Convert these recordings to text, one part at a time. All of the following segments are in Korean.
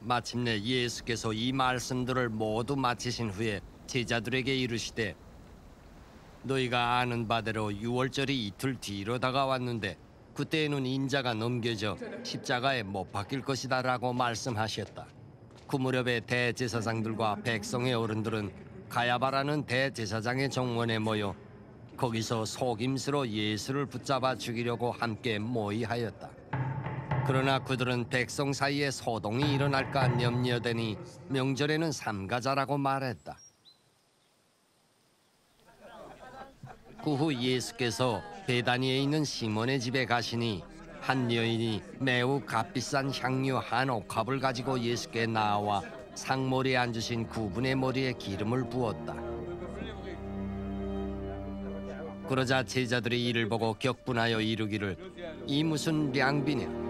마침내 예수께서 이 말씀들을 모두 마치신 후에 제자들에게 이르시되 너희가 아는 바대로 유월절이 이틀 뒤로 다가왔는데 그때에는 인자가 넘겨져 십자가에 못 박힐 것이다라고 말씀하셨다. 그 무렵에 대제사장들과 백성의 어른들은 가야바라는 대제사장의 정원에 모여 거기서 속임수로 예수를 붙잡아 죽이려고 함께 모의하였다. 그러나 그들은 백성 사이에 소동이 일어날까 염려되니 명절에는 삼가자라고 말했다. 그 후 예수께서 베다니에 있는 시몬의 집에 가시니 한 여인이 매우 값비싼 향유 한 옥합을 가지고 예수께 나와 상머리에 앉으신 그분의 머리에 기름을 부었다. 그러자 제자들이 이를 보고 격분하여 이르기를 이 무슨 량비냐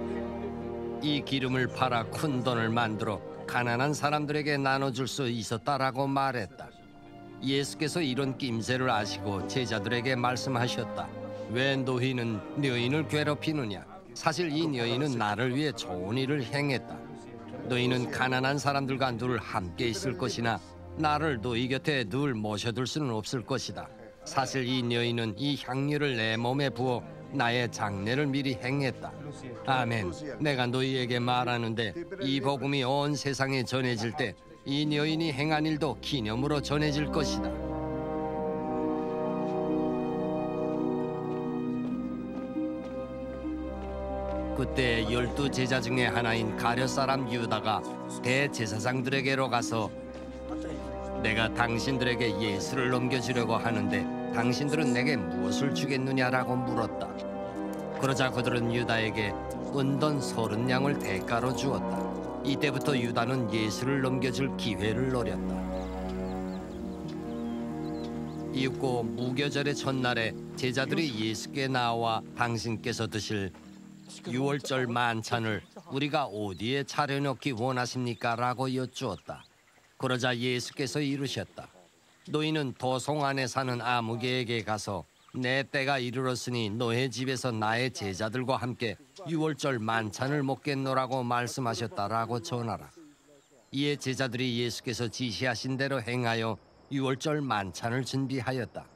이 기름을 팔아 큰 돈을 만들어 가난한 사람들에게 나눠줄 수 있었다라고 말했다. 예수께서 이런 낌새를 아시고 제자들에게 말씀하셨다. 왜 너희는 여인을 괴롭히느냐? 사실 이 여인은 나를 위해 좋은 일을 행했다. 너희는 가난한 사람들과 늘 함께 있을 것이나 나를 너희 곁에 늘 모셔둘 수는 없을 것이다. 사실 이 여인은 이 향유를 내 몸에 부어 나의 장례를 미리 행했다. 아멘. 내가 너희에게 말하는데 이 복음이 온 세상에 전해질 때 이 여인이 행한 일도 기념으로 전해질 것이다. 그때 열두 제자 중에 하나인 가룟 사람 유다가 대제사장들에게로 가서 내가 당신들에게 예수를 넘겨주려고 하는데 당신들은 내게 무엇을 주겠느냐라고 물었다. 그러자 그들은 유다에게 은돈 서른 양을 대가로 주었다. 이때부터 유다는 예수를 넘겨줄 기회를 노렸다. 이윽고 무교절의 첫날에 제자들이 예수께 나와 당신께서 드실 유월절 만찬을 우리가 어디에 차려놓기 원하십니까? 라고 여쭈었다. 그러자 예수께서 이르셨다. 너희는 도성 안에 사는 아무개에게 가서 내 때가 이르렀으니 너의 집에서 나의 제자들과 함께 유월절 만찬을 먹겠노라고 말씀하셨다라고 전하라. 이에 제자들이 예수께서 지시하신 대로 행하여 유월절 만찬을 준비하였다.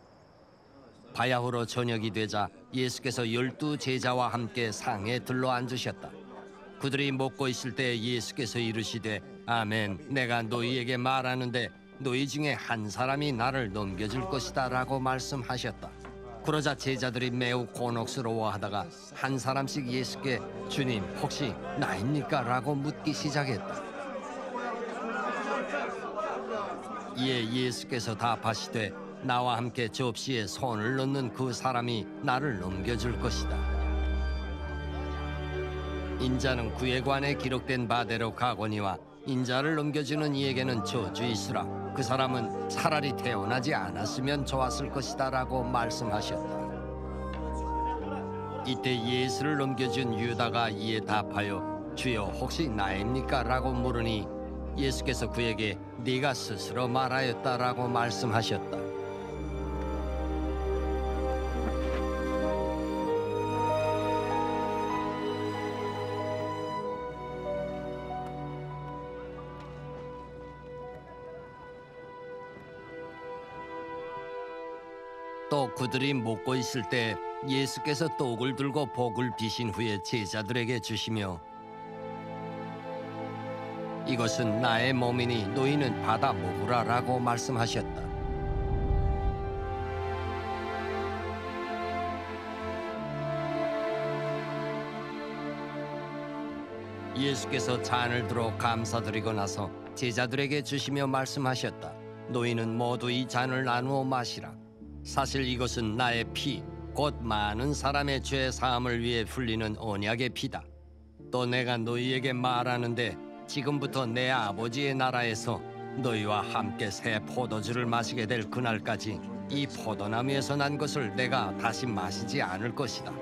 바야흐로 저녁이 되자 예수께서 열두 제자와 함께 상에 들러 앉으셨다. 그들이 먹고 있을 때 예수께서 이르시되 아멘 내가 너희에게 말하는데 너희 중에 한 사람이 나를 넘겨줄 것이다 라고 말씀하셨다. 그러자 제자들이 매우 곤혹스러워하다가 한 사람씩 예수께 주님 혹시 나입니까?라고 묻기 시작했다. 이에 예수께서 답하시되 나와 함께 접시에 손을 넣는 그 사람이 나를 넘겨줄 것이다. 인자는 그에 관해 기록된 바대로 가거니와 인자를 넘겨주는 이에게는 저주 있으라. 그 사람은 차라리 태어나지 않았으면 좋았을 것이다 라고 말씀하셨다. 이때 예수를 넘겨준 유다가 이에 답하여 주여 혹시 나입니까?라고 물으니 예수께서 그에게 네가 스스로 말하였다 라고 말씀하셨다. 또 그들이 먹고 있을 때 예수께서 떡을 들고 복을 비신 후에 제자들에게 주시며 이것은 나의 몸이니 너희는 받아 먹으라라고 말씀하셨다. 예수께서 잔을 들어 감사드리고 나서 제자들에게 주시며 말씀하셨다. 너희는 모두 이 잔을 나누어 마시라. 사실 이것은 나의 피, 곧 많은 사람의 죄 사함을 위해 풀리는 언약의 피다. 또 내가 너희에게 말하는데 지금부터 내 아버지의 나라에서 너희와 함께 새 포도주를 마시게 될 그날까지 이 포도나무에서 난 것을 내가 다시 마시지 않을 것이다.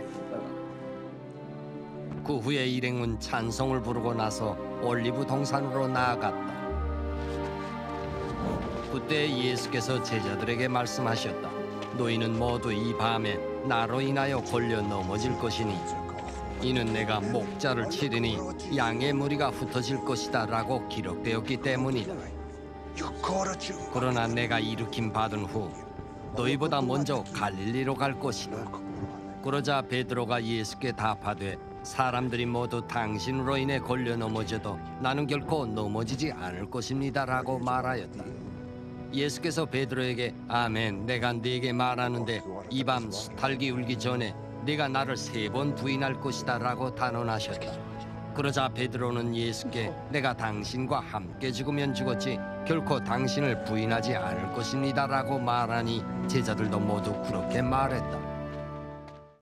그 후에 일행은 찬송을 부르고 나서 올리브 동산으로 나아갔다. 그때 예수께서 제자들에게 말씀하셨다. 너희는 모두 이 밤에 나로 인하여 걸려 넘어질 것이니 이는 내가 목자를 치르니 양의 무리가 흩어질 것이다 라고 기록되었기 때문이다. 그러나 내가 일으킴 받은 후 너희보다 먼저 갈릴리로 갈 것이다. 그러자 베드로가 예수께 답하되 사람들이 모두 당신으로 인해 걸려 넘어져도 나는 결코 넘어지지 않을 것입니다라고 말하였다. 예수께서 베드로에게 아멘 내가 네게 말하는데 이밤 수탈기 울기 전에 네가 나를 세 번 부인할 것이다 라고 단언하셨다. 그러자 베드로는 예수께 내가 당신과 함께 죽으면 죽었지 결코 당신을 부인하지 않을 것입니다 라고 말하니 제자들도 모두 그렇게 말했다.